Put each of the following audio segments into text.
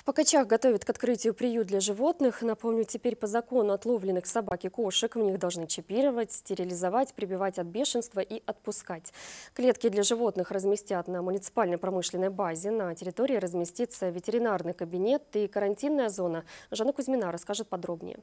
В Покачах готовят к открытию приют для животных. Напомню, теперь по закону отловленных собак и кошек в них должны чипировать, стерилизовать, прибивать от бешенства и отпускать. Клетки для животных разместят на муниципальной промышленной базе. На территории разместится ветеринарный кабинет и карантинная зона. Жанна Кузьмина расскажет подробнее.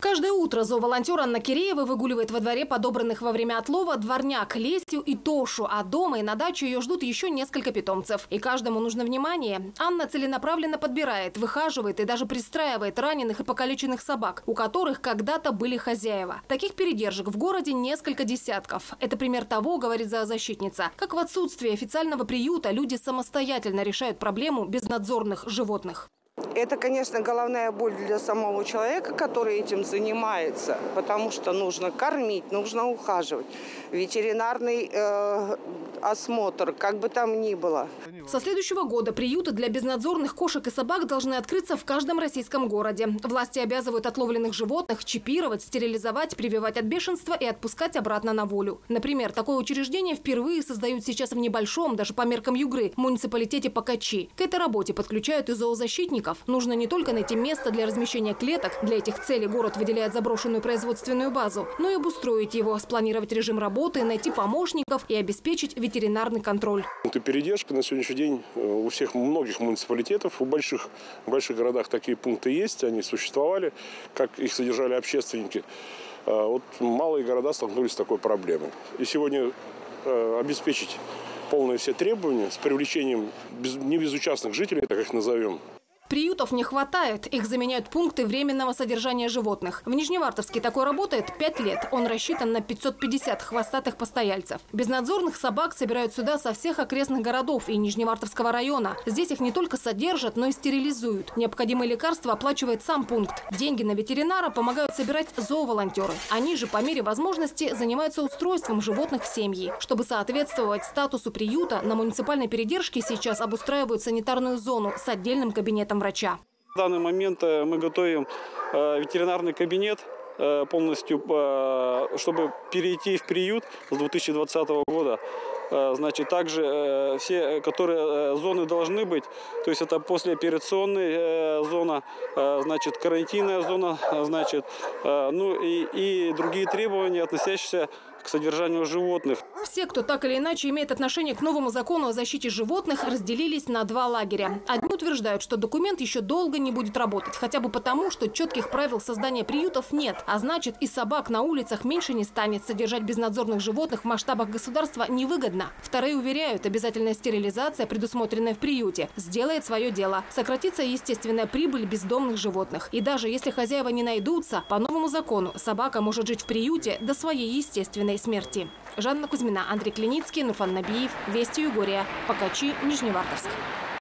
Каждое утро зооволонтер Анна Киреева выгуливает во дворе подобранных во время отлова дворняк, лестью и тошу, а дома и на дачу ее ждут еще несколько питомцев. И каждому нужно внимание. Анна целенаправленно подбирает, выхаживает и даже пристраивает раненых и покалеченных собак, у которых когда-то были хозяева. Таких передержек в городе несколько десятков. Это пример того, говорит зоозащитница, как в отсутствии официального приюта люди самостоятельно решают проблему безнадзорных животных. Это, конечно, головная боль для самого человека, который этим занимается, потому что нужно кормить, нужно ухаживать. Ветеринарный э, осмотр, как бы там ни было. Со следующего года приюты для безнадзорных кошек и собак должны открыться в каждом российском городе. Власти обязывают отловленных животных чипировать, стерилизовать, прививать от бешенства и отпускать обратно на волю. Например, такое учреждение впервые создают сейчас в небольшом, даже по меркам Югры, муниципалитете Покачи. К этой работе подключают и зоозащитников. Нужно не только найти место для размещения клеток, для этих целей город выделяет заброшенную производственную базу, но и обустроить его, спланировать режим работы, найти помощников и обеспечить ветеринарный контроль. Это передержка на сегодняшний день э, у всех многих муниципалитетов, у больших, в больших городах такие пункты есть, они существовали, как их содержали общественники. А вот малые города столкнулись с такой проблемой. И сегодня э, обеспечить полные все требования с привлечением без, небезучастных жителей, так их назовем, Приютов не хватает. Их заменяют пункты временного содержания животных. В Нижневартовске такой работает 5 лет. Он рассчитан на 550 хвостатых постояльцев. Безнадзорных собак собирают сюда со всех окрестных городов и Нижневартовского района. Здесь их не только содержат, но и стерилизуют. Необходимые лекарства оплачивает сам пункт. Деньги на ветеринара помогают собирать зооволонтеры. Они же по мере возможности занимаются устройством животных в семьи. Чтобы соответствовать статусу приюта, на муниципальной передержке сейчас обустраивают санитарную зону с отдельным кабинетом врача. В данный момент э, мы готовим э, ветеринарный кабинет э, полностью, чтобы перейти в приют с 2020 года. Значит, также все, которые зоны должны быть, то есть это послеоперационная зона, значит, карантинная зона, значит, ну и, и другие требования, относящиеся содержанию животных. Все, кто так или иначе имеет отношение к новому закону о защите животных, разделились на два лагеря. Одни утверждают, что документ еще долго не будет работать, хотя бы потому, что четких правил создания приютов нет, а значит и собак на улицах меньше не станет. Содержать безнадзорных животных в масштабах государства невыгодно. Вторые уверяют, обязательная стерилизация, предусмотренная в приюте, сделает свое дело. Сократится естественная прибыль бездомных животных. И даже если хозяева не найдутся, по новому закону собака может жить в приюте до своей естественной смерти. Жанна Кузьмина, Андрей Клиницкий, Нурфан Набиев, Вести Югория, Покачи, Нижневартовск.